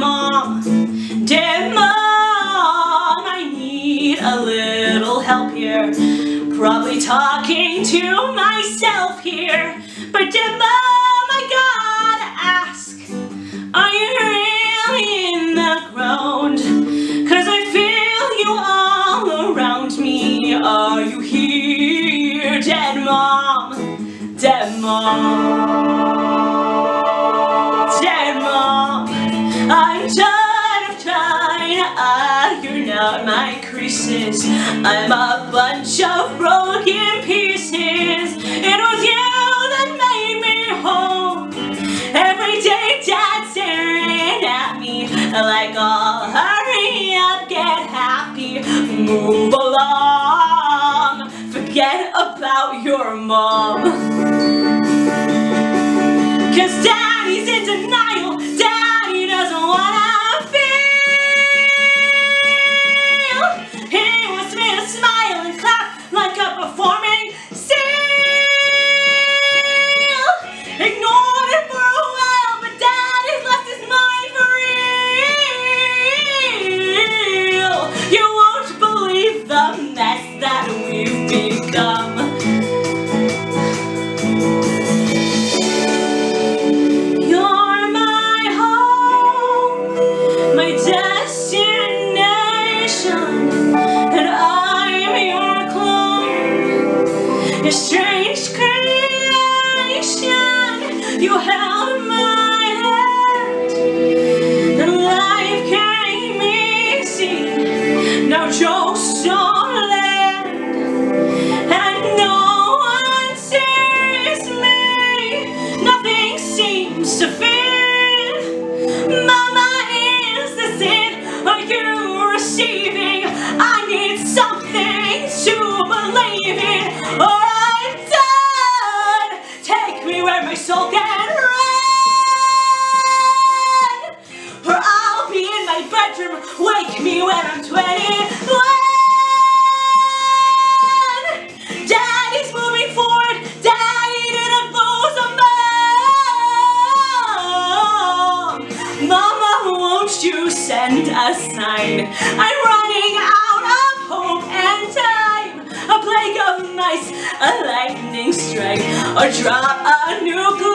mom, dead mom, I need a little help here. Probably talking to myself here, but dead mom, I gotta ask, are you really in the ground? Cause I feel you all around me. Are you here, dead mom? Dead mom. Tired of trying iron out my creases. I'm a bunch of broken pieces. It was you that made me whole. Every day dad's staring at me like, oh, hurry up, get happy, move along, forget about your mom. Cause daddy's in denial, A strange creation, you held my hand, and life came easy. Now jokes don't land, and no one sees me. Nothing seems to fit. When I'm 21. Daddy's moving forward. Daddy didn't lose a mom. Mama, won't you send a sign? I'm running out of hope and time. A plague of mice, a lightning strike, or drop a nuclear.